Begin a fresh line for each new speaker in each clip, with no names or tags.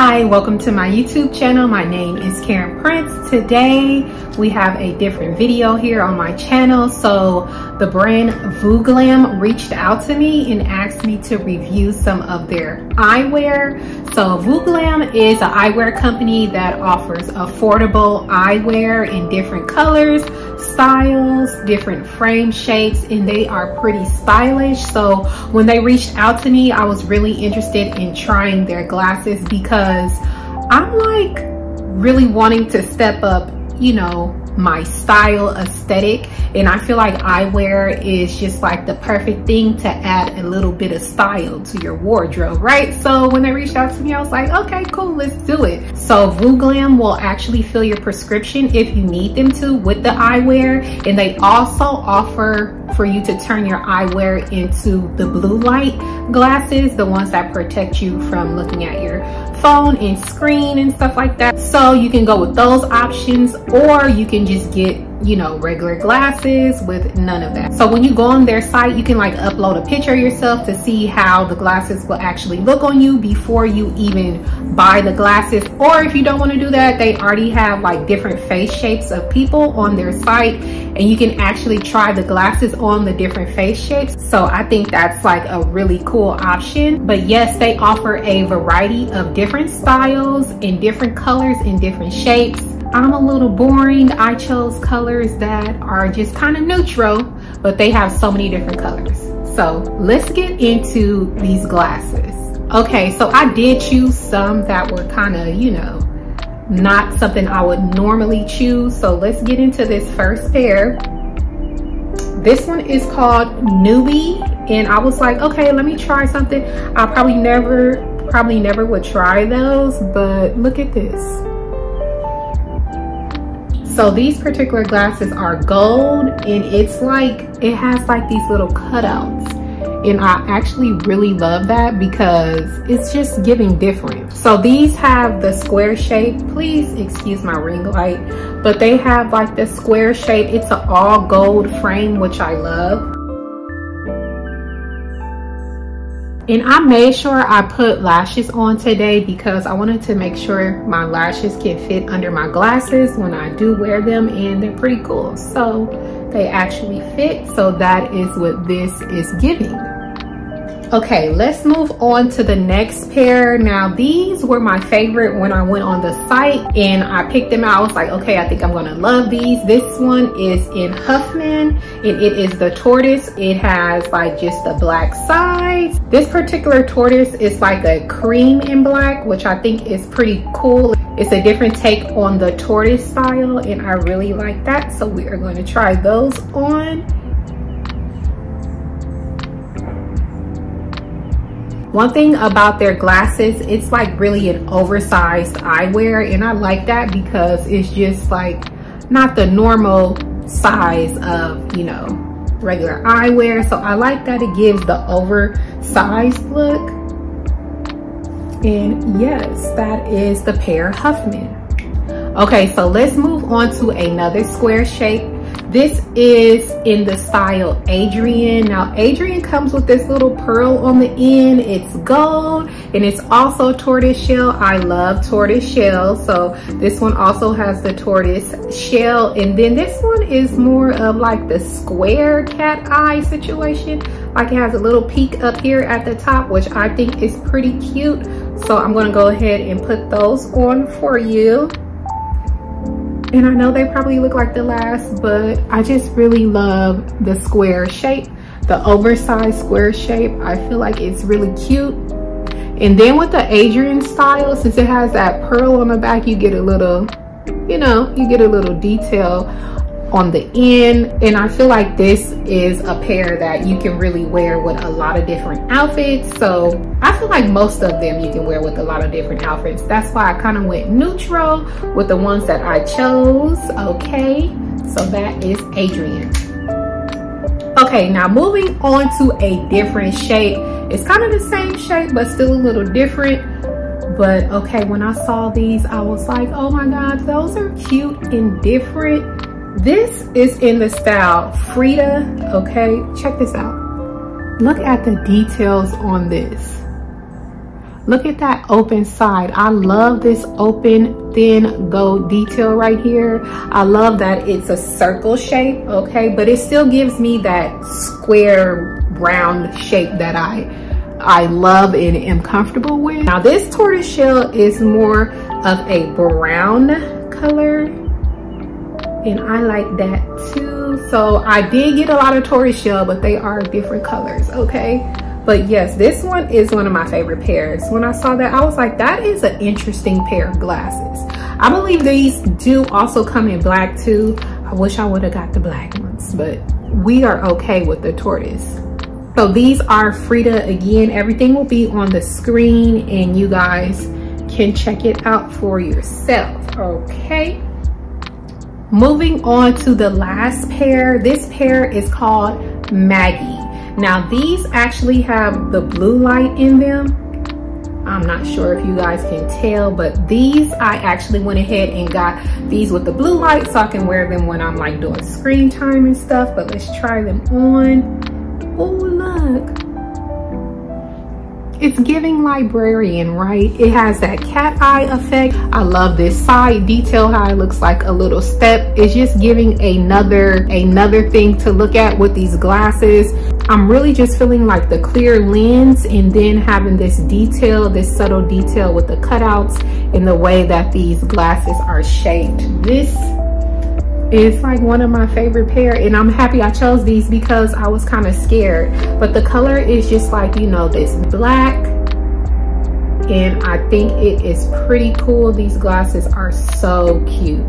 Hi, welcome to my YouTube channel. My name is Caryn Prince. Today we have a different video here on my channel. So the brand Vooglam reached out to me and asked me to review some of their eyewear. So Vooglam is an eyewear company that offers affordable eyewear in different colors, styles, different frame shapes, and they are pretty stylish. So when they reached out to me, I was really interested in trying their glasses because I'm like really wanting to step up, you know, my style aesthetic and I feel like eyewear is just like the perfect thing to add a little bit of style to your wardrobe, right? So when they reached out to me, I was like, okay, cool, let's do it. So Vooglam will actually fill your prescription if you need them to with the eyewear. And they also offer for you to turn your eyewear into the blue light glasses, the ones that protect you from looking at your phone and screen and stuff like that. So you can go with those options or you can just get you know, regular glasses with none of that. So when you go on their site, you can like upload a picture of yourself to see how the glasses will actually look on you before you even buy the glasses. Or if you don't want to do that, they already have like different face shapes of people on their site and you can actually try the glasses on the different face shapes. So I think that's like a really cool option. But yes, they offer a variety of different styles in different colors in different shapes I'm a little boring. I chose colors that are just kind of neutral, but they have so many different colors. So let's get into these glasses. Okay, so I did choose some that were kind of, you know, not something I would normally choose. So let's get into this first pair. This one is called Newby. And I was like, okay, let me try something. I probably never, probably never would try those, but look at this. So these particular glasses are gold and it's like, it has like these little cutouts. And I actually really love that because it's just giving different. So these have the square shape. Please excuse my ring light, but they have like the square shape. It's an all gold frame, which I love. And I made sure I put lashes on today because I wanted to make sure my lashes can fit under my glasses when I do wear them and they're pretty cool. So they actually fit. So that is what this is giving. Okay, let's move on to the next pair. Now, these were my favorite when I went on the site and I picked them out. I was like, okay, I think I'm gonna love these. This one is in Huffman and it is the tortoise. It has like just the black sides. This particular tortoise is like a cream in black, which I think is pretty cool. It's a different take on the tortoise style and I really like that. So we are going to try those on. One thing about their glasses, it's like really an oversized eyewear and I like that because it's just like not the normal size of, you know, regular eyewear. So I like that it gives the oversized look. And yes, that is the pair Huffman. Okay, so let's move on to another square shape this is in the style Adrienne. Now Adrienne comes with this little pearl on the end. It's gold and it's also tortoise shell. I love tortoise shell. So this one also has the tortoise shell. And then this one is more of like the square cat eye situation. Like it has a little peak up here at the top, which I think is pretty cute. So I'm gonna go ahead and put those on for you. And I know they probably look like the last, but I just really love the square shape, the oversized square shape. I feel like it's really cute. And then with the Adrienne style, since it has that pearl on the back, you get a little, you know, you get a little detail on the end. And I feel like this is a pair that you can really wear with a lot of different outfits. So I feel like most of them you can wear with a lot of different outfits. That's why I kind of went neutral with the ones that I chose. Okay. So that is Adrienne okay now moving on to a different shape. It's kind of the same shape but still a little different. But okay when I saw these I was like oh my god those are cute and different this is in the style Frida, okay? Check this out. Look at the details on this. Look at that open side. I love this open thin gold detail right here. I love that it's a circle shape, okay? But it still gives me that square round shape that I I love and am comfortable with. Now this tortoiseshell is more of a brown color and I like that too. So I did get a lot of tortoise shell, but they are different colors, okay? But yes, this one is one of my favorite pairs. When I saw that, I was like, that is an interesting pair of glasses. I believe these do also come in black too. I wish I would have got the black ones, but we are okay with the tortoise. So these are Frida again. Everything will be on the screen and you guys can check it out for yourself, okay? Moving on to the last pair. This pair is called Maggie. Now these actually have the blue light in them. I'm not sure if you guys can tell, but these I actually went ahead and got these with the blue light so I can wear them when I'm like doing screen time and stuff, but let's try them on. Oh, look. It's giving librarian, right? It has that cat eye effect. I love this side detail, how it looks like a little step. It's just giving another, another thing to look at with these glasses. I'm really just feeling like the clear lens and then having this detail, this subtle detail with the cutouts and the way that these glasses are shaped. This it's like one of my favorite pair and I'm happy I chose these because I was kind of scared. But the color is just like, you know, this black and I think it is pretty cool. These glasses are so cute.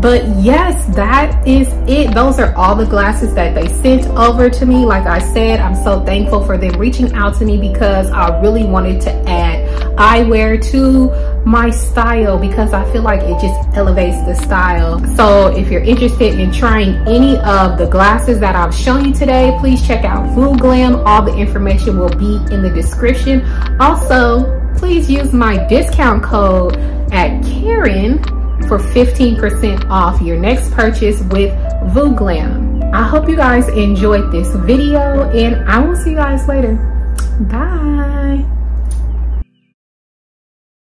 But yes, that is it. Those are all the glasses that they sent over to me. Like I said, I'm so thankful for them reaching out to me because I really wanted to add eyewear to my style because I feel like it just elevates the style. So if you're interested in trying any of the glasses that I've shown you today, please check out Vooglam. All the information will be in the description. Also, please use my discount code at Caryn for 15% off your next purchase with Vooglam. I hope you guys enjoyed this video and I will see you guys later. Bye.